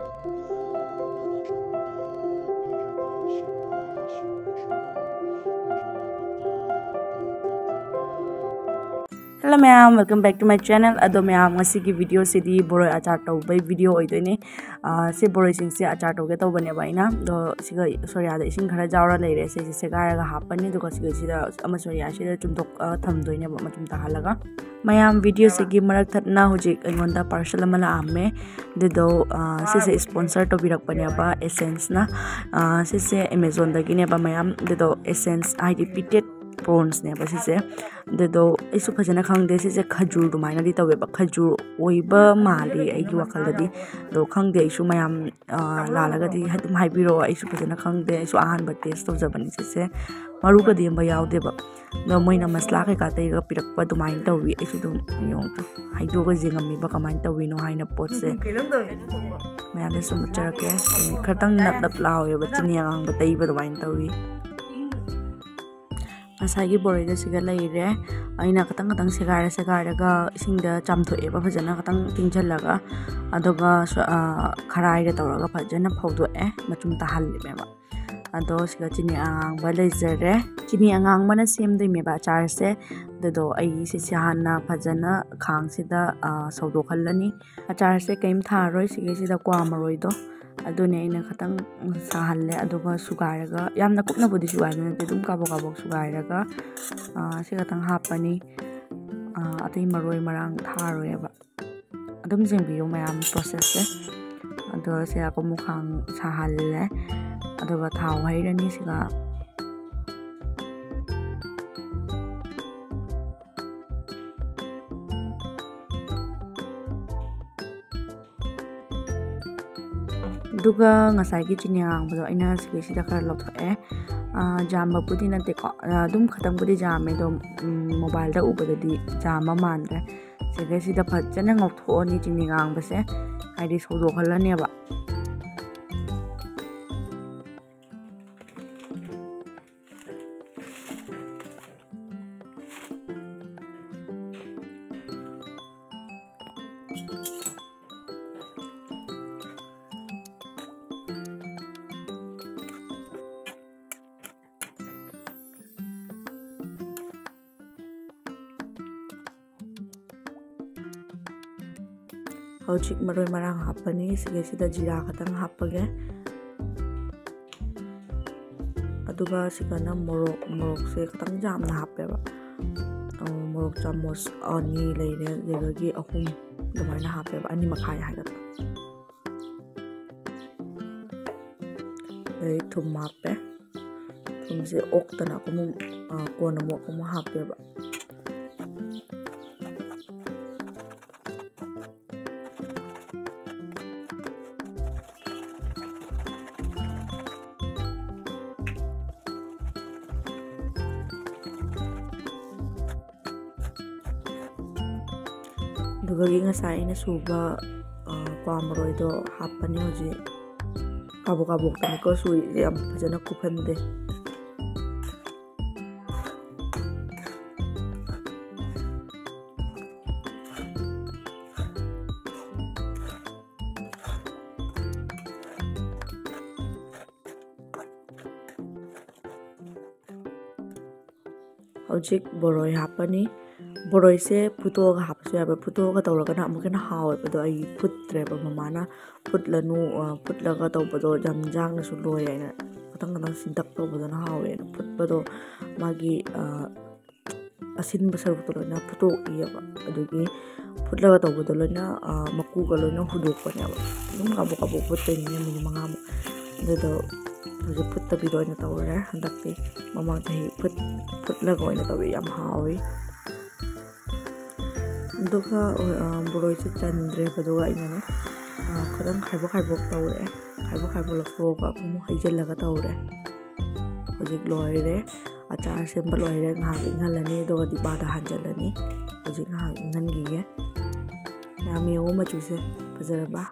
Música hello ma'am welcome back to my channel अद ma'am की video से दी बोरो अचार तौब वीडियो हो से बोरो से अचार तौगे तौबने बाइना दो सिगा सोरियादा इसिंग खरा जावरा से से गारगा हापने दो सोरिया चुमदोक मैम वीडियो से की मरक थना होजे पार्सल मला आमे दे दो से से तो एसेंस ना से से अमेज़न मैम दो एसेंस आईडी पीटेड ꯄ꯭ꯔꯣꯟꯁꯅꯦꯕ ꯁꯤꯁꯦ ꯑꯗꯨꯗꯣ ꯑꯩꯁꯨ ꯐꯖꯅ ꯈꯪꯗꯦ ꯁꯤꯁꯦ ꯈꯖꯨꯔ ꯑꯗꯨꯃꯥꯏꯅꯗꯤ ꯇꯧꯋꯦꯕ ꯈꯖꯨꯔ ꯑꯣꯏꯕ ꯃꯥꯜꯂꯤ ꯑꯩꯒꯤ ꯋꯥꯈꯜꯗꯗꯤ ꯑꯗꯣ ꯈꯪꯗꯦ ꯑꯩꯁꯨ ꯃꯌꯥꯝ ꯂꯥꯜꯂꯒꯗꯤ ꯑꯗꯨꯝ ꯍꯥꯏꯕꯤꯔꯛꯑꯣ ꯑꯩꯁꯨ ꯐꯖꯅ ꯈꯪꯗꯦ ꯑꯩꯁꯨ ꯑꯍꯥꯟꯕ ꯇꯦꯁ ꯇꯧꯖꯕꯅꯤ ꯁꯤꯁꯦ ꯃꯔꯨꯒꯗꯤ ꯑꯃꯌꯥꯎꯗꯦꯕ ꯑꯗꯣ ꯃꯣꯏꯅ ꯃꯁꯂꯥ ꯀꯩꯀꯥ ꯇꯩꯔꯒ ꯄꯤꯔꯛꯄ ꯑꯗꯨꯃꯥꯏꯅ ꯇꯧꯋꯤ ꯑꯩꯁꯨ ꯑꯗꯨꯝ ꯍꯥꯏꯗꯣꯛꯑꯒ ꯌꯦꯡꯉꯝꯃꯤꯕ ꯀꯃꯥꯏꯅ ꯇꯧꯋꯤꯅꯣ ꯍꯥꯏꯅ ꯄꯣꯠꯁꯦ ꯃꯌꯥꯝꯗ ꯁꯨꯝ ꯎꯠꯆꯔꯛꯀꯦ ꯈꯇꯪ ꯅꯞ ꯅꯞ ꯂꯥꯎꯋꯦꯕ ꯆꯤꯅꯤ ꯑꯉꯥꯡꯕ ꯇꯩꯕ ꯑꯗꯨꯃꯥꯏꯅ ꯇꯧꯋꯤ ꯉꯁꯥꯏꯒꯤ ꯕꯣꯔꯩꯗ ꯁꯤꯒ ꯂꯩꯔꯦ ꯑꯩꯅ ꯈꯤꯇꯪ ꯈꯤꯇꯪ ꯁꯦꯒꯥꯏꯔ ꯁꯦꯒꯥꯏꯔꯒ ꯏꯁꯤꯡꯗ ꯆꯥꯝꯊꯣꯛꯑꯦꯕ ꯐꯖꯅ ꯈꯤꯇꯪ ꯇꯤꯡꯁꯤꯜꯂꯒ ꯑꯗꯨꯒ ꯈꯔꯥꯏꯗ ꯇꯧꯔꯒ ꯐꯖꯅ ꯐꯧꯗꯣꯛꯑꯦ ꯃꯆꯨꯝ ꯇꯥꯍꯜꯂꯦꯕ ꯑꯗꯣ ꯁꯤꯒ ꯆꯤꯅꯤ ꯑꯉꯥꯡꯕ ꯂꯩꯖꯔꯦ ꯆꯤꯅꯤ ꯑꯉꯥꯡꯕꯅ ꯁꯦꯝꯗꯣꯏꯅꯦꯕ ꯑꯆꯥꯔꯁꯦ ꯑꯗꯨꯗꯣ ꯑꯩ ꯁꯤꯁꯦ ꯍꯥꯟꯅ ꯐꯖꯅ ꯈꯥꯡꯁꯤꯗ ꯁꯧꯗꯣꯛꯍꯜꯂꯅꯤ ꯑꯆꯥꯔꯁꯦ ꯀꯔꯤꯝ ꯊꯥꯔꯣꯏ ꯁꯤꯒꯤꯁꯤꯗ ꯀ꯭ꯋꯥ ꯃꯔꯣꯏꯗꯣ ꯑꯗꯨꯅꯦ ꯑꯩꯅ ꯈꯤꯇꯪ ꯁꯥꯍꯜꯂꯦ ꯑꯗꯨꯒ ꯁꯨꯒꯥꯏꯔꯒ ꯌꯥꯝꯅ ꯀꯨꯞꯅꯕꯨꯗꯤ ꯁꯨꯒꯥꯏꯕ ꯅꯠꯇꯦ ꯑꯗꯨꯝ ꯀꯥꯕꯣꯛ ꯀꯥꯕꯣꯛ ꯁꯨꯒꯥꯏꯔꯒ ꯁꯤ ꯈꯛꯇꯪ ꯍꯥꯞꯄꯅꯤ ꯑꯇꯩ ꯃꯔꯣꯏ ꯃꯔꯥꯡ ꯊꯥꯔꯣꯏꯕ ꯑꯗꯨꯝ ꯌꯦꯡꯕꯤꯌꯨ ꯃꯌꯥꯝ ꯄ꯭ꯔꯣꯁꯦꯁꯁꯦ ꯑꯗꯣ ꯁꯤ ꯑꯃꯨꯛ ꯈꯥꯡ ꯁꯥꯍꯜꯂꯦ ꯑꯗꯨꯒ ꯊꯥꯎ ꯍꯩꯔꯅꯤ ꯁꯤꯒ 누가 ngasaiki chini ang bolo ina sige si dakar lot e jam ba puti na te ko dum khatam budi jam me do mobile da ubada di jam ma man da sige si da phat chana ngok tho ni chini ang ba se ai di so do khala ne ba Kau cik maro marang hape ni sike sike katang ka tang hape ke, atuk kau sike nam murok murok se ka tang jam na hape ba, ya, oh, murok jam mos oh, onyi lele lele gi akum kuma na hape ba, ya, aning makai ya, hae ka ta, lei eh, tum mape, tum se ok tana kumung kua na mua kumung hape ba. gue lagi suka suba pamro itu apa nih aja kabu kabu kan kau sui yang bacaan aku pendek. Ojek boroi apa nih? ꯕꯣꯔꯣꯏꯁꯦ ꯐꯨꯠꯇꯣꯛꯑꯒ ꯍꯥꯞꯄꯁꯨ ꯌꯥꯏꯕ ꯐꯨꯠꯇꯣꯛꯑꯒ ꯇꯧꯔꯒꯅ ꯑꯃꯨꯛ ꯍꯦꯟꯅ ꯍꯥꯎꯋꯦꯕ ꯑꯗꯣ ꯑꯩ ꯐꯨꯠꯇ꯭ꯔꯦꯕ ꯃꯃꯥꯅ ꯐꯨꯠꯂꯅꯨ ꯐꯨꯠꯂꯒ ꯇꯧꯕꯗꯣ ꯌꯥꯝ ꯌꯥꯡꯅꯁꯨ ꯂꯣꯏ ꯍꯥꯏꯅ ꯈꯤꯇꯪ ꯈꯤꯇꯪ ꯁꯤꯟꯇꯛ ꯇꯧꯕꯗꯨꯅ ꯍꯥꯎꯋꯦꯅ ꯐꯨꯠꯄꯗꯣ ꯃꯥꯒꯤ ꯑꯁꯤꯟꯕ ꯁꯔꯨꯛꯇꯣ ꯂꯣꯏꯅ ꯐꯨꯠꯇꯣꯛꯏꯑꯕ ꯑꯗꯨꯒꯤ ꯐꯨꯠꯂꯒ ꯇꯧꯕꯗꯣ ꯂꯣꯏꯅ ꯃꯀꯨꯒ ꯂꯣꯏꯅ ꯍꯨꯗꯣꯛꯄꯅꯦꯕ ꯑꯗꯨꯝ ꯀꯥꯕꯣꯛ ꯀꯥꯕꯣꯛ ꯐꯨꯠꯇꯣꯏꯅꯦ ꯃꯤꯅꯤꯠ ꯃꯉꯥꯃꯨꯛ ꯑꯗꯨꯗꯣ ꯍꯧꯖꯤꯛ ꯐꯨꯠꯇꯕꯤꯗ ꯑꯣꯏꯅ ꯇꯧꯔꯦ ꯍꯟꯗꯛꯇꯤ ꯃꯃꯥꯡ ꯆꯍꯤ ꯐꯨꯠ ꯐꯨꯠꯂꯒ ꯑꯣꯏꯅ ꯇꯧꯋꯤ ꯌꯥꯝ ꯍꯥꯎꯋꯤ ꯑꯗꯨꯒ ꯕꯣꯔꯣꯏꯁꯦ ꯆꯟꯗ꯭ꯔꯦꯕ ꯑꯗꯨꯒ ꯑꯩꯅꯅꯦ ꯈꯤꯇꯪ ꯈꯥꯏꯕꯣꯛ ꯈꯥꯏꯕꯣꯛ ꯇꯧꯔꯦ ꯈꯥꯏꯕꯣꯛ ꯈꯥꯏꯕꯣꯛ ꯂꯧꯊꯣꯛꯑꯒ ꯑꯃꯨꯛ ꯍꯩꯖꯤꯜꯂꯒ ꯇꯧꯔꯦ ꯍꯧꯖꯤꯛ ꯂꯣꯏꯔꯦ ꯑꯆꯥꯔ ꯁꯦꯝꯕ ꯂꯣꯏꯔꯦ ꯉꯥꯏꯍꯥꯛ ꯏꯪꯍꯜꯂꯅꯤ ꯑꯗꯨꯒ ꯗꯤꯕꯥꯗ ꯍꯥꯟꯖꯜꯂꯅꯤ ꯍꯧꯖꯤꯛ ꯉꯥꯏꯍꯥꯛ ꯏꯪꯍꯟꯈꯤꯒꯦ ꯌꯥꯝ ꯌꯦꯡꯉꯣ ꯃꯆꯨꯁꯦ ꯐꯖꯔꯕ